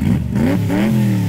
Mm-hmm.